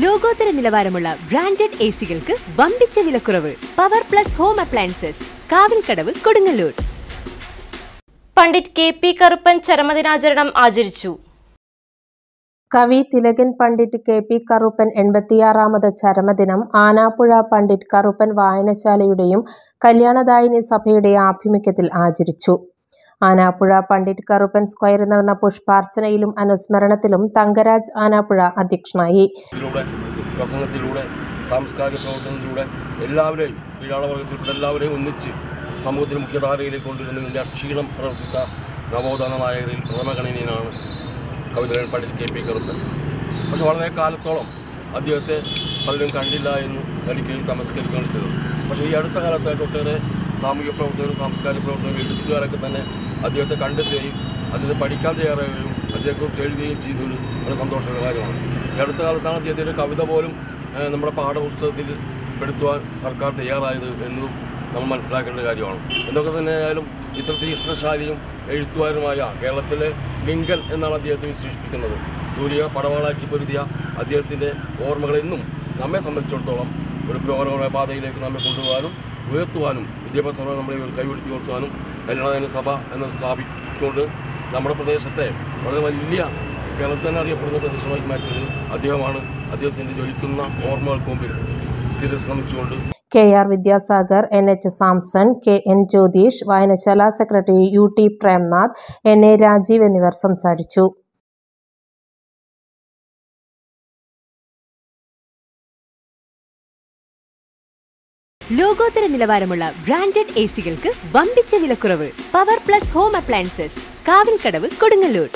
ലോകോത്തര നിലവാരമുള്ള branded A സികൾക്ക് വമ്പിച്ച വിലക്കുറവ്. Power plus home appliances Kavilkadavu Kodungallur. Pandit K P Karuppan ചരമദിനാചരണം ആചരിച്ചു. കവി തിലകൻ പണ്ഡിറ്റ് കെ പി കറുപ്പൻ എൺപത്തിയാറാമത് ചരമദിനം ആനാപ്പുഴ പണ്ഡിറ്റ് കറുപ്പൻ വായനശാലയുടെയും കല്യാണദായിനി സഭയുടെയും ആഭിമുഖ്യത്തിൽ ആചരിച്ചു. ആനാപ്പുഴ പണ്ഡിറ്റ് കറുപ്പൻ സ്ക്വയറിൽ നടന്ന പുഷ്പാർച്ചനയിലും അനുസ്മരണത്തിലും തങ്കരാജ് ആനാപ്പുഴ അധ്യക്ഷനായി. പ്രസംഗത്തിലൂടെ സാംസ്കാരിക പ്രവർത്തനത്തിലൂടെ എല്ലാവരെയും കീഴാളവർഗത്തിൽപ്പെട്ട എല്ലാവരെയും ഒന്നിച്ച് സമൂഹത്തിന് മുഖ്യധാരയിലേക്ക് കൊണ്ടുവരുന്നതിന്റെ അക്ഷീണം പ്രവർത്തിച്ച നവോത്ഥാന നായകരിൽ പ്രഥമഗണനീയനാണ് കവിതകൾ പണ്ഡിറ്റ് കെ പി കറുപ്പൻ. പക്ഷെ വളരെ കാലത്തോളം അദ്ദേഹത്തെ പലരും കണ്ടില്ല എന്ന് നടിക്കുകയും തമസ്കരിക്കുകയാണ് ചെയ്തത് പക്ഷേ ഈ അടുത്ത കാലത്തായിട്ട് ഒട്ടേറെ സാമൂഹിക പ്രവർത്തകരും സാംസ്കാരിക പ്രവർത്തകരും എഴുത്തുകാരൊക്കെ തന്നെ അദ്ദേഹത്തെ കണ്ടെത്തുകയും അദ്ദേഹത്തെ പഠിക്കാൻ തയ്യാറാവുകയും അദ്ദേഹത്തെക്കുറിച്ച് എഴുതുകയും ചെയ്തു വളരെ സന്തോഷമുള്ള കാര്യമാണ്. ഈ അടുത്ത കാലത്താണ് അദ്ദേഹത്തിന്റെ കവിത പോലും നമ്മുടെ പാഠപുസ്തകത്തിൽ പെടുത്തുവാൻ സർക്കാർ തയ്യാറായത് എന്നതും നമ്മൾ മനസ്സിലാക്കേണ്ട കാര്യമാണ്. എന്തൊക്കെ തന്നെ ആയാലും ഇത്തരത്തിൽ ഇഷ്ടശാലിയും എഴുത്തുകാരുമായ കേരളത്തിലെ ലിങ്കൻ എന്നാണ് അദ്ദേഹത്തെ വിശേഷിപ്പിക്കുന്നത്. സൂര്യ പടവാളാക്കി പൊരുതിയ അദ്ദേഹത്തിന്റെ ഓർമ്മകളെന്നും നമ്മെ സംബന്ധിച്ചിടത്തോളം ഒരു പുരോഗമന പാതയിലേക്ക് നമ്മെ കൊണ്ടുപോകാനും ഉയർത്തുവാനും വിദ്യാഭ്യാസ സഭ നമ്മളെ കൈപിടിച്ച് ഉയർത്തുവാനും കല്യാണ സഭ എന്ന് സ്ഥാപിച്ചുകൊണ്ട് നമ്മുടെ പ്രദേശത്തെ വളരെ വലിയ കേരളത്തിൽ തന്നെ അറിയപ്പെടുന്ന പ്രദേശമായി മാറ്റിയത് അദ്ദേഹമാണ് അദ്ദേഹത്തിന്റെ ജ്വലിക്കുന്ന ഓർമ്മകൾക്ക് മുമ്പിൽ ശ്രമിച്ചുകൊണ്ട് K R Vidyasagar N H Samson K N Jyothish വായനശാല secretary U T Premnath N A Rajeev എന്നിവർ സംസാരിച്ചു. ലോകോത്തര നിലവാരമുള്ള ബ്രാൻഡഡ് എ സികൾക്ക് വമ്പിച്ച വിലക്കുറവ്. Power plus home appliances Kavilkadavu Kodungallur.